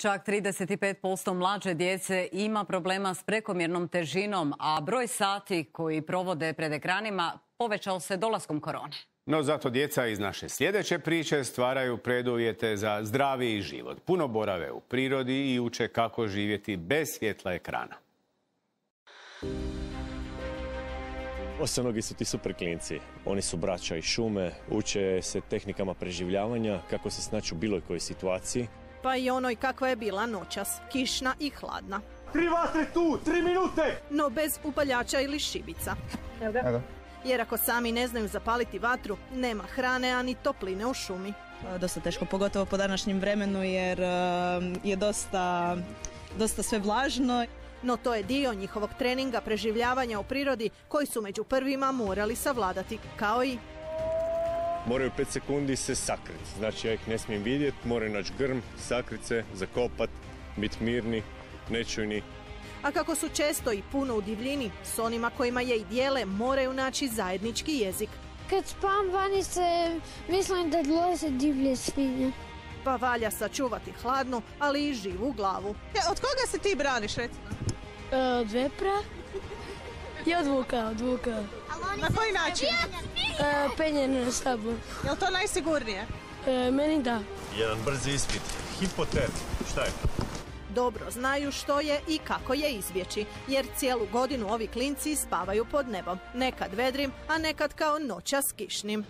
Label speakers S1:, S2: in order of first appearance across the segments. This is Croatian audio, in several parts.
S1: Čak 35% mlađe djece ima problema s prekomjernom težinom, a broj sati koji provode pred ekranima povećao se dolaskom korone.
S2: No zato djeca iz naše sljedeće priče stvaraju preduvjete za zdraviji život. Puno borave u prirodi i uče kako živjeti bez svjetla ekrana.
S3: Osanogi su ti super klinci. Oni su braća i šume, uče se tehnikama preživljavanja, kako se snaći u bilo kojoj situaciji.
S4: Pa i onoj kakva je bila noćas, kišna i hladna.
S5: Tri vatre tu, tri minute!
S4: No bez upaljača ili šibica. Jer ako sami ne znaju zapaliti vatru, nema hrane, ani topline u šumi.
S6: Dosta teško, pogotovo po današnjem vremenu jer e, je dosta, dosta sve vlažno.
S4: No to je dio njihovog treninga preživljavanja u prirodi koji su među prvima morali savladati, kao i
S3: Moraju 5 sekundi se sakrit. Znači ja ih ne smijem vidjeti, moraju naći grm, sakrit se, zakopat, biti mirni, nečujni.
S4: A kako su često i puno u divljini, s onima kojima je i dijele moraju naći zajednički jezik.
S7: Kad spam vani se, mislim da dolaze divlje svinje.
S4: Pa valja sačuvati hladnu, ali i živu glavu.
S6: Od koga se ti braniš, recimo?
S7: E, od vepra i od vuka, od vuka.
S6: Na koji način?
S7: E, penjene na stablu.
S6: Je li to najsigurnije?
S7: E, meni da.
S3: Jedan brzi ispit. Hipoterm. Šta je to?
S4: Dobro znaju što je i kako je izbjeći, jer cijelu godinu ovi klinci spavaju pod nebom. Nekad vedrim, a nekad kao noća s kišnim.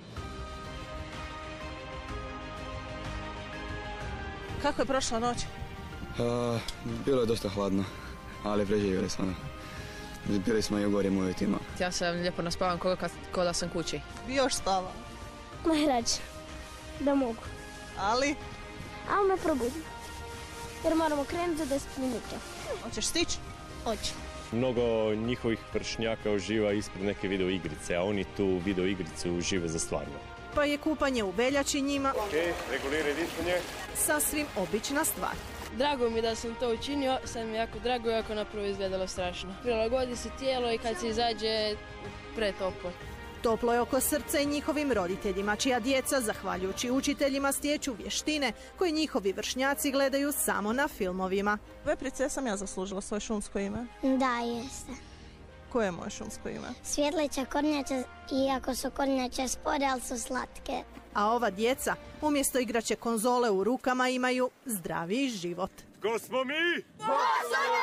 S6: Kako je prošla noć?
S8: A, bilo je dosta hladno, ali preživjeli smo. Bili smo i u gorim uvjetima.
S9: Ja sam lijepo naspavam ko, ko da sam kući.
S6: Bi još spava.
S7: Najrađe. Da mogu.
S6: Ali,
S7: Ali me probudim. Jer moramo krenuti za 10 minuta.
S6: hoćeš stići?
S7: Hoću.
S3: Mnogo njihovih vršnjaka uživa ispred neke video igrice, a oni tu video igricu žive za stvarno.
S4: Pa je kupanje u veljači njima
S3: Ok, reguliraj disanje.
S4: sasvim obična stvar.
S9: Drago mi da sam to učinio, sad mi jako drago, jako napravo izgledalo strašno. Prilagodi se tijelo i kad se izađe pretoplo.
S4: Toplo je oko srca i njihovim roditeljima, čija djeca, zahvaljujući učiteljima, stječu vještine koje njihovi vršnjaci gledaju samo na filmovima.
S6: Veprice sam ja zaslužila svoje šumsko ime.
S7: Da, jeste.
S6: Koje je moje šumsko ime?
S7: Svjetleća kornjača, iako su kornjače spore, ali su slatke.
S4: A ova djeca, umjesto igraće konzole u rukama, imaju zdraviji život.
S3: Ko smo mi?
S7: Osoba